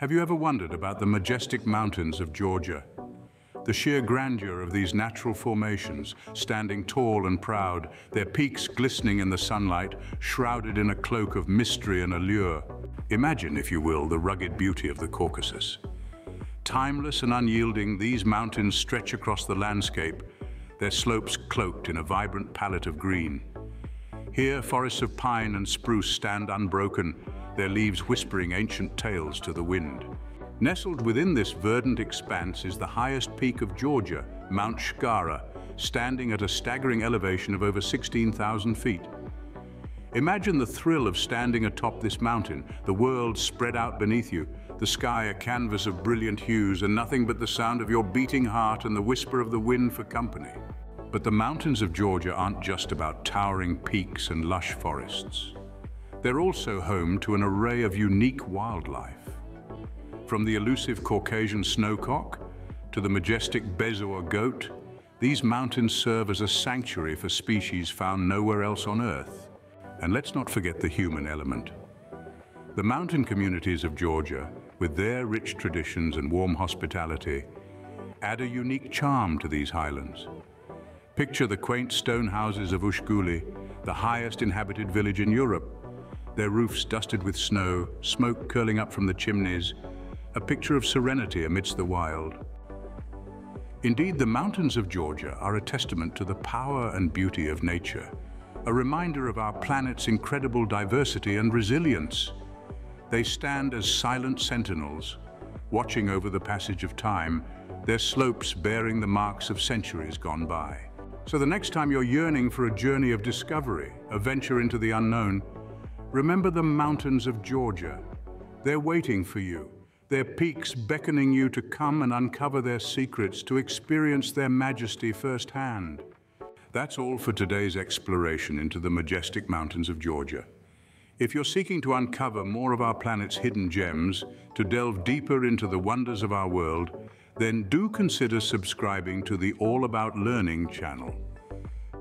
Have you ever wondered about the majestic mountains of Georgia? The sheer grandeur of these natural formations, standing tall and proud, their peaks glistening in the sunlight, shrouded in a cloak of mystery and allure. Imagine, if you will, the rugged beauty of the Caucasus. Timeless and unyielding, these mountains stretch across the landscape, their slopes cloaked in a vibrant palette of green. Here, forests of pine and spruce stand unbroken, their leaves whispering ancient tales to the wind. Nestled within this verdant expanse is the highest peak of Georgia, Mount Shkara, standing at a staggering elevation of over 16,000 feet. Imagine the thrill of standing atop this mountain, the world spread out beneath you, the sky a canvas of brilliant hues and nothing but the sound of your beating heart and the whisper of the wind for company. But the mountains of Georgia aren't just about towering peaks and lush forests. They're also home to an array of unique wildlife. From the elusive Caucasian snowcock to the majestic Bezoar goat, these mountains serve as a sanctuary for species found nowhere else on Earth. And let's not forget the human element. The mountain communities of Georgia, with their rich traditions and warm hospitality, add a unique charm to these highlands. Picture the quaint stone houses of Ushguli, the highest inhabited village in Europe. Their roofs dusted with snow, smoke curling up from the chimneys, a picture of serenity amidst the wild. Indeed, the mountains of Georgia are a testament to the power and beauty of nature, a reminder of our planet's incredible diversity and resilience. They stand as silent sentinels, watching over the passage of time, their slopes bearing the marks of centuries gone by. So the next time you're yearning for a journey of discovery, a venture into the unknown, remember the mountains of Georgia. They're waiting for you their peaks beckoning you to come and uncover their secrets, to experience their majesty firsthand. That's all for today's exploration into the majestic mountains of Georgia. If you're seeking to uncover more of our planet's hidden gems, to delve deeper into the wonders of our world, then do consider subscribing to the All About Learning channel.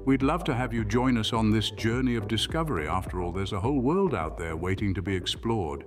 We'd love to have you join us on this journey of discovery. After all, there's a whole world out there waiting to be explored.